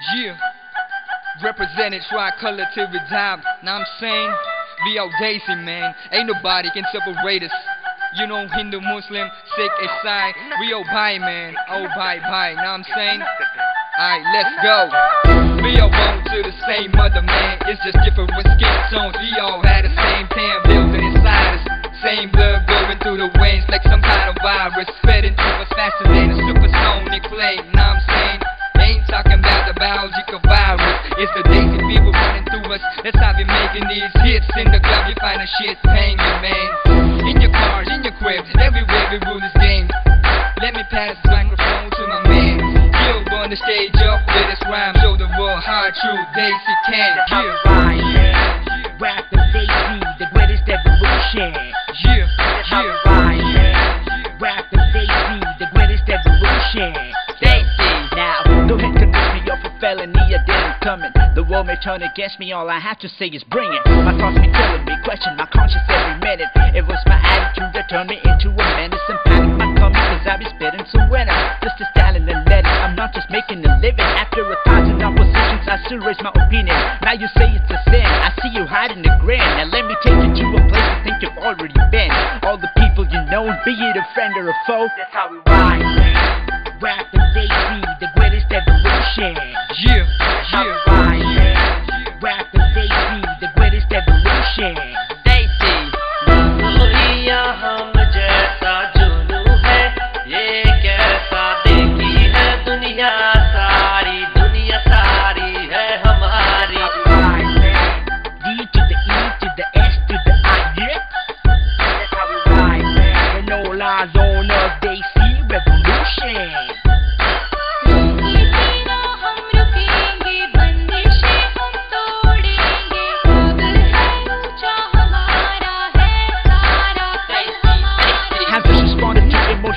Yeah. Represented tricolor to the top. Now I'm saying, we all Desi, man. Ain't nobody can separate us. You know, Hindu, Muslim, Sikh, Isai, we all bhai, man. Oh, bhai, bhai. Now I'm saying, alright, let's go. We all belong to the same mother, man. It's just different skin tones. We all had the same tan building inside us. Same blood going through the veins like some It's the Desi people running through us. That's how we making these hits. In the club, you find a shit banging, man. In your cars, in your crib, everywhere we rule this game. Let me pass the microphone to my man. He'll on the stage up with his rhyme. Show the world how true Desi can. Yeah, coming. The world may turn against me, all I have to say is bring it. My thoughts be killing me, question my conscience every minute. It was my attitude that turned me into a menace and panic my coming, cause I be spitting some winner. Just a styling and letting, I'm not just making a living. After a thousand oppositions, I still raise my opinion. Now you say it's a sin, I see you hiding the grin. Now let me take you to a place I think you've already been. All the people you know, be it a friend or a foe, that's how we ride. Rap and they Desi, the greatest evolution. Yeah.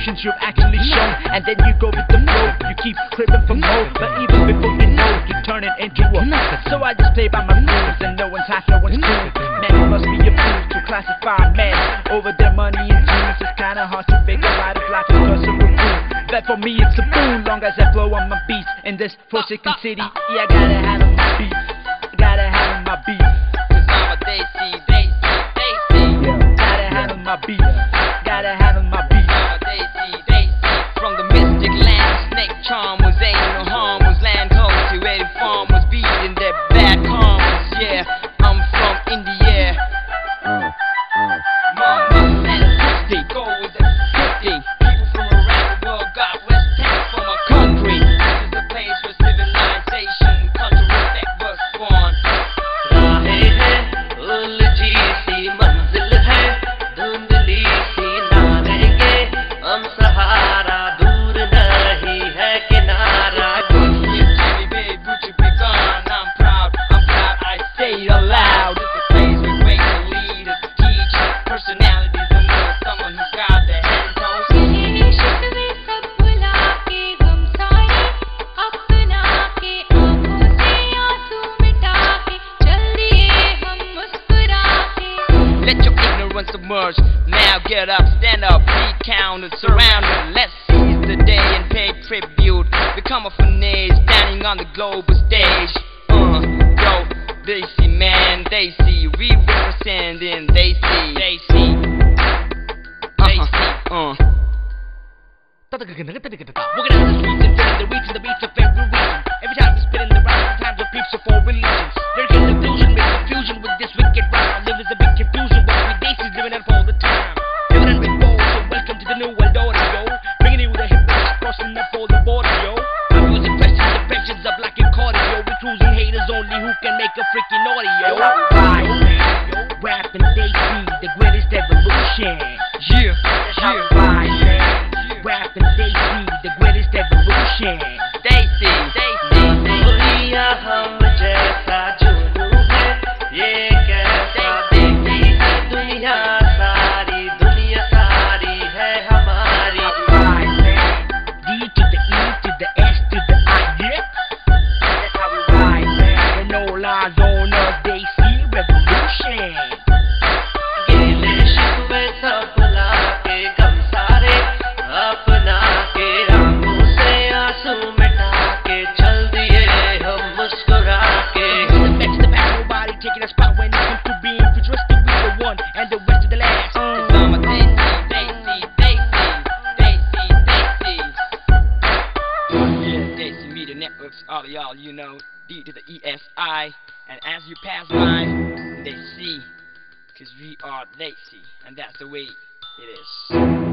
Emotions you've actually shown, and then you go with the flow. You keep cribbing from hope, but even before you know, you turn it into a So I just play by my rules, and no one's half, no one's cool. Man, must be a fool to classify men over their money and dreams. It's kinda hard to figure out if life is personal rule. But for me, it's a boon, long as I blow on my beats in this forsaken city. Yeah, I gotta handle my beats. Gotta handle my beats. Emerge. Now get up, stand up, be counted, surrounded. Let's seize the day and pay tribute. Become a finesse, standing on the global stage. Uh, yo, they see, man, they see. We representing, they see, they see. They see, uh. Walking down yo. Body. Rap and Desi, the greatest evolution. Yeah, yeah. Body. Rap and Desi, the greatest evolution. Desi, Desi, Desi. All y'all, you know, D to the ESI. And as you pass by, they see, cause we are they see, and that's the way it is.